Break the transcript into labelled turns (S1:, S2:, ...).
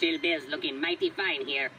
S1: Chill biz looking mighty fine here.